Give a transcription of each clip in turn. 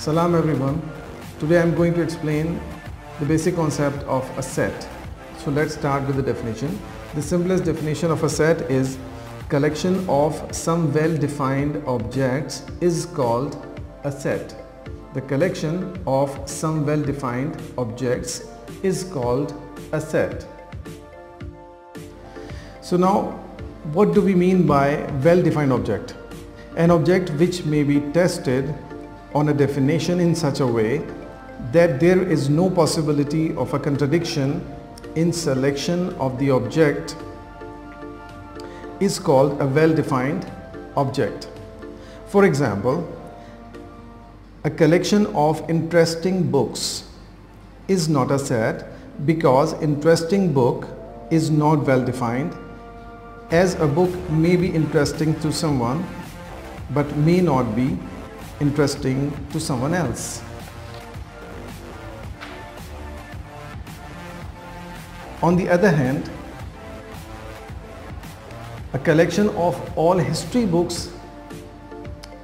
Salam everyone. Today I'm going to explain the basic concept of a set. So let's start with the definition. The simplest definition of a set is collection of some well-defined objects is called a set. The collection of some well-defined objects is called a set. So now what do we mean by well-defined object? An object which may be tested on a definition in such a way that there is no possibility of a contradiction in selection of the object is called a well-defined object. For example, a collection of interesting books is not a set because interesting book is not well defined as a book may be interesting to someone but may not be interesting to someone else. On the other hand, a collection of all history books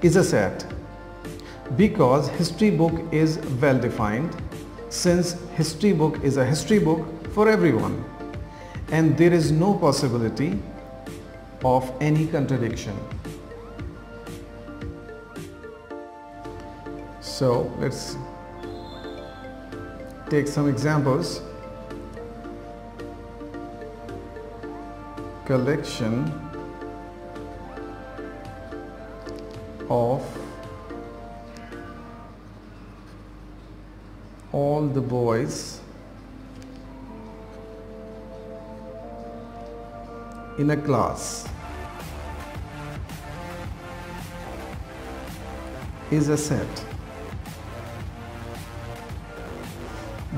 is a set because history book is well defined since history book is a history book for everyone and there is no possibility of any contradiction. So let's take some examples. Collection of all the boys in a class is a set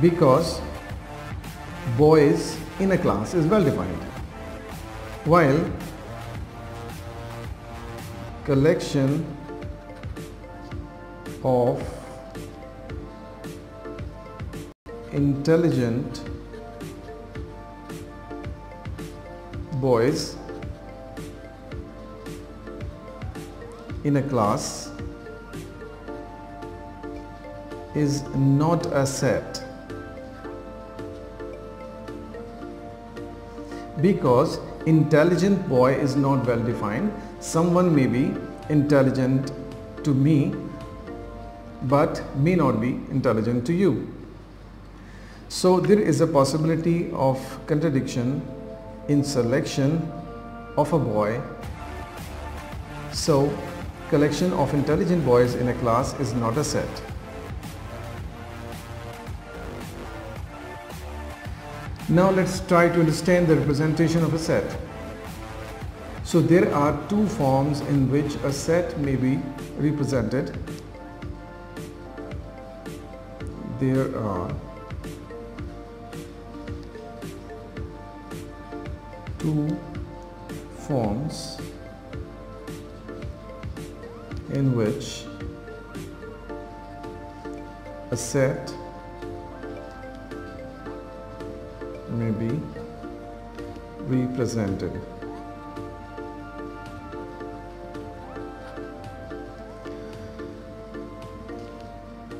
because boys in a class is well defined while collection of intelligent boys in a class is not a set because intelligent boy is not well defined someone may be intelligent to me but may not be intelligent to you so there is a possibility of contradiction in selection of a boy. So collection of intelligent boys in a class is not a set. Now let's try to understand the representation of a set. So there are two forms in which a set may be represented. There are two forms in which a set may be represented.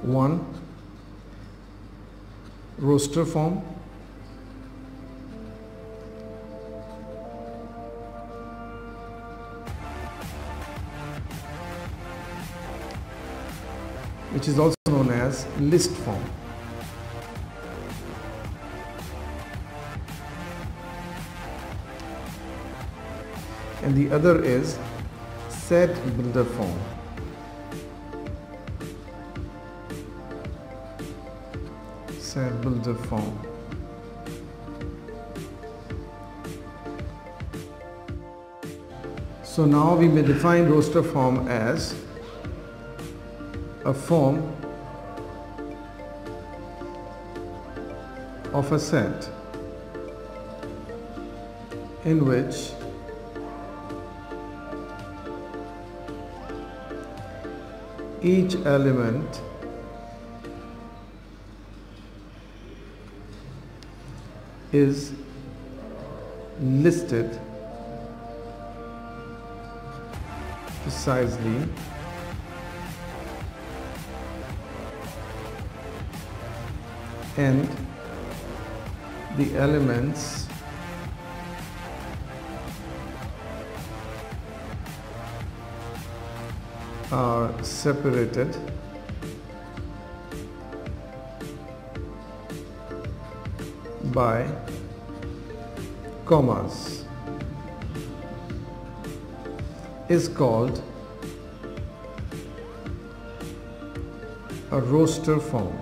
One roster form which is also known as list form. And the other is set builder form. Set builder form. So now we may define roster form as a form of a set in which each element is listed precisely and the elements are separated by commas is called a roster form.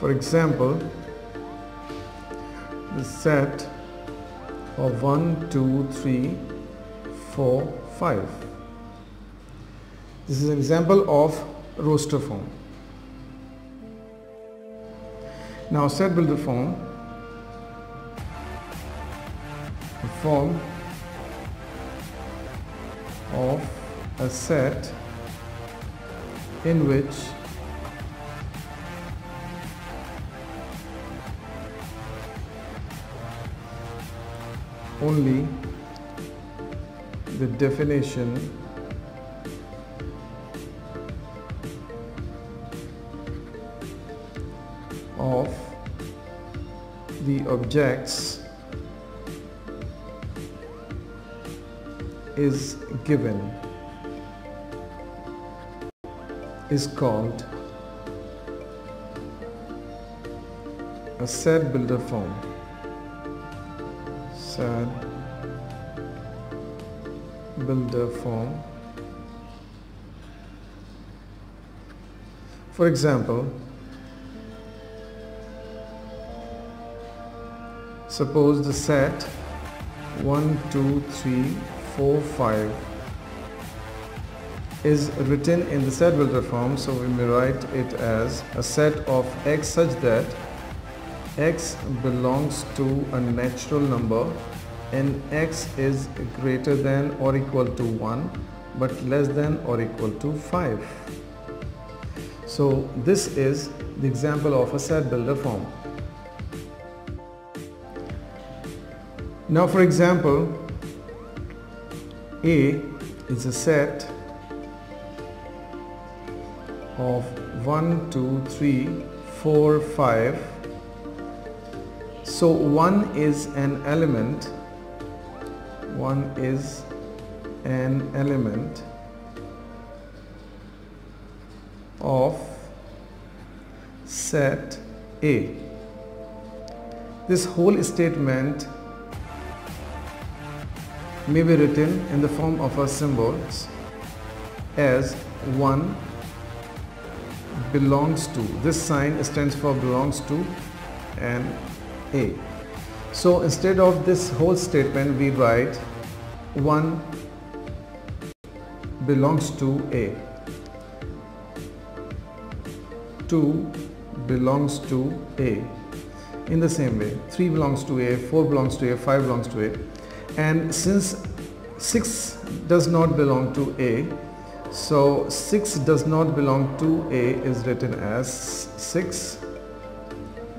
For example, the set of 1, 2, 3, 4, 5. This is an example of roster form. Now set builder form, a form of a set in which only the definition of the objects is given is called a set builder form set builder form. For example suppose the set 1 2 3 4 5 is written in the set builder form so we may write it as a set of x such that x belongs to a natural number and x is greater than or equal to 1 but less than or equal to 5 so this is the example of a set builder form now for example a is a set of 1, 2, 3, 4, 5. So 1 is an element, 1 is an element of set A. This whole statement may be written in the form of a symbols as 1 belongs to this sign stands for belongs to and a. So instead of this whole statement we write 1 belongs to a. 2 belongs to a. In the same way 3 belongs to a 4 belongs to a 5 belongs to a. And since 6 does not belong to a so 6 does not belong to A is written as 6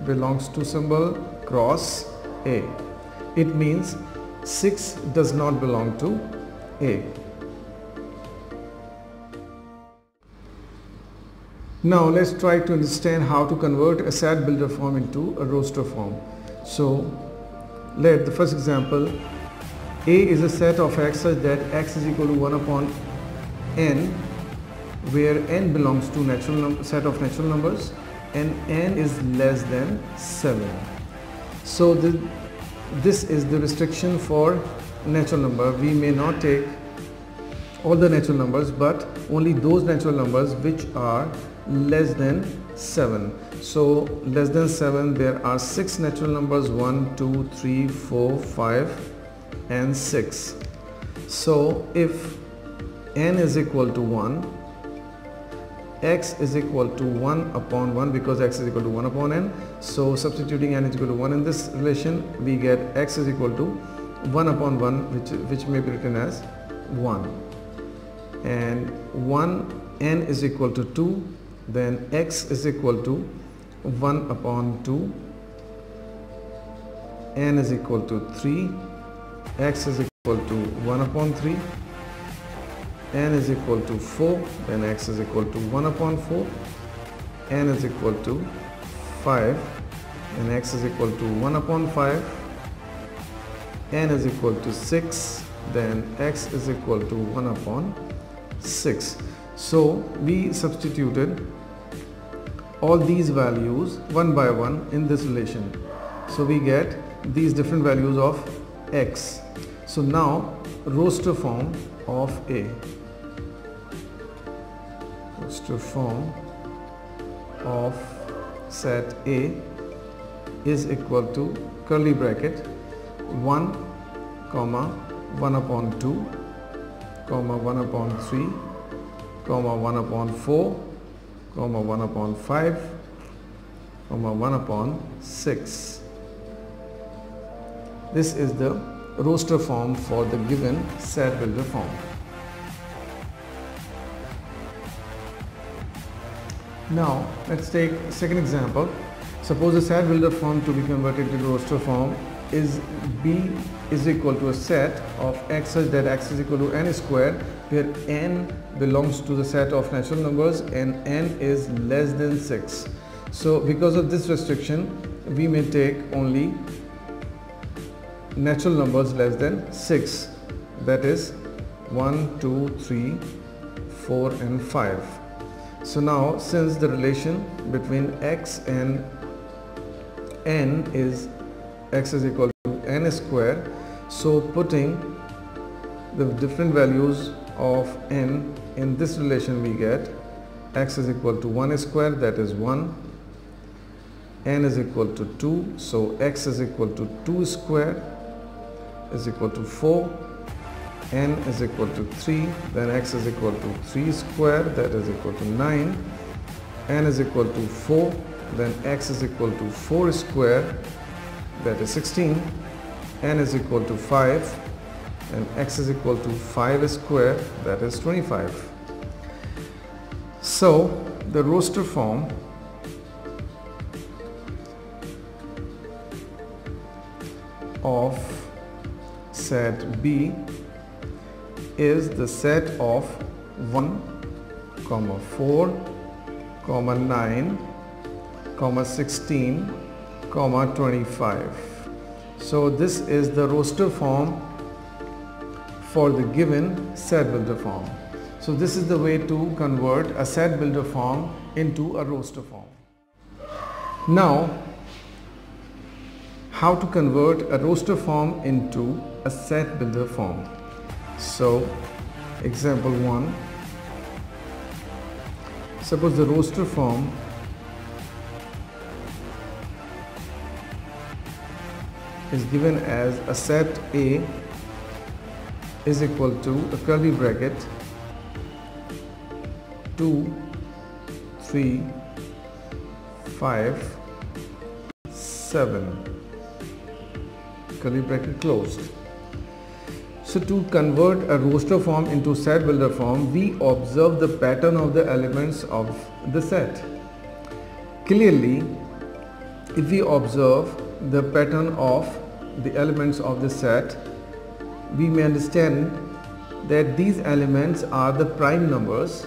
belongs to symbol cross A. It means 6 does not belong to A. Now let's try to understand how to convert a set builder form into a roster form. So let the first example A is a set of x such that x is equal to 1 upon n where n belongs to natural set of natural numbers and n is less than 7 so the, this is the restriction for natural number. We may not take all the natural numbers but only those natural numbers which are less than 7 so less than 7 there are 6 natural numbers 1 2 3 4 5 and 6 so if n is equal to 1 x is equal to 1 upon 1 because x is equal to 1 upon n. So substituting n is equal to 1 in this relation we get x is equal to 1 upon 1 which which may be written as 1 and 1 n is equal to 2 then x is equal to 1 upon 2 n is equal to 3 x is equal to 1 upon 3 n is equal to 4 then x is equal to 1 upon 4 n is equal to 5 and x is equal to 1 upon 5 n is equal to 6 then x is equal to 1 upon 6 so we substituted all these values one by one in this relation. So we get these different values of x. So now roster form of a roster form of set a is equal to curly bracket 1 comma 1 upon 2 comma 1 upon 3 comma 1 upon 4 comma 1 upon 5 comma 1 upon 6 this is the roster form for the given set builder form now let's take second example suppose a set builder form to be converted to roster form is B is equal to a set of x such that x is equal to n square where n belongs to the set of natural numbers and n is less than 6. So because of this restriction we may take only natural numbers less than 6 that is 1, 2, 3, 4 and 5. So now since the relation between x and n is x is equal to n square so putting the different values of n in this relation we get x is equal to 1 square that is 1 n is equal to 2 so x is equal to 2 square is equal to 4 n is equal to 3 then x is equal to 3 square that is equal to 9 n is equal to 4 then x is equal to 4 square that is 16 n is equal to 5 and x is equal to 5 square that is 25 so the roster form of set B is the set of 1 comma 4 comma 9 comma 16 comma 25 so this is the roster form for the given set builder form. So this is the way to convert a set builder form into a roster form. Now how to convert a roster form into a set builder form so example 1 suppose the roster form is given as a set A is equal to a curly bracket 2 3 5 7 curly bracket closed so to convert a roster form into set builder form we observe the pattern of the elements of the set clearly if we observe the pattern of the elements of the set, we may understand that these elements are the prime numbers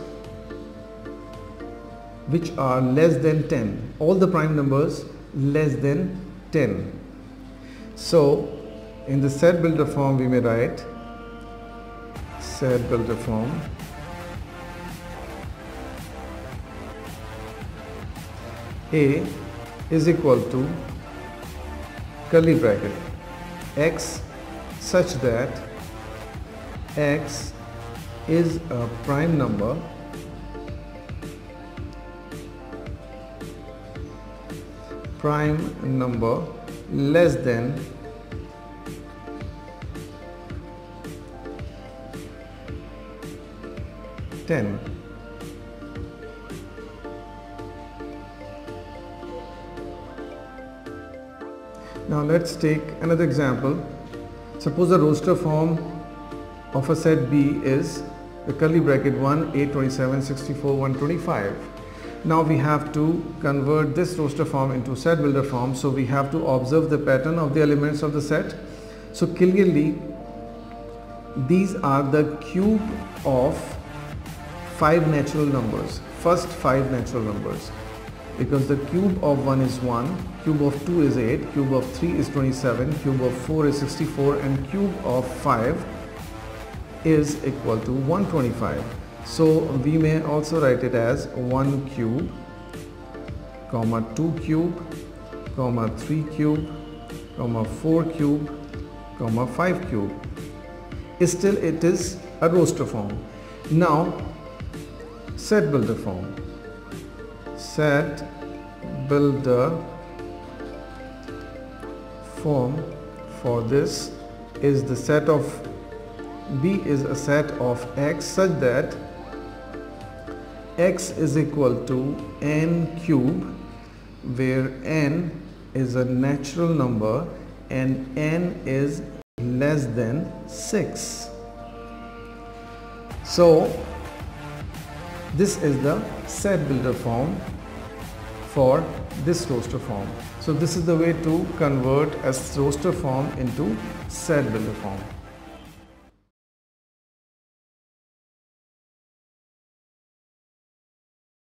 which are less than 10. All the prime numbers less than 10. So in the set builder form we may write set builder form A is equal to curly bracket x such that x is a prime number prime number less than ten Now let's take another example. Suppose the roster form of a set B is the curly bracket 1, 8, 27, 64, 125. Now we have to convert this roster form into set builder form. So we have to observe the pattern of the elements of the set. So clearly these are the cube of five natural numbers. First five natural numbers. Because the cube of 1 is 1 cube of 2 is 8 cube of 3 is 27 cube of 4 is 64 and cube of 5 is equal to 125 so we may also write it as 1 cube comma 2 cube comma 3 cube comma 4 cube comma 5 cube. Still it is a roster form. Now set builder form. Set builder form for this is the set of B is a set of x such that x is equal to n cube where n is a natural number and n is less than 6. So this is the set builder form for this roster form. So this is the way to convert a roster form into set builder form.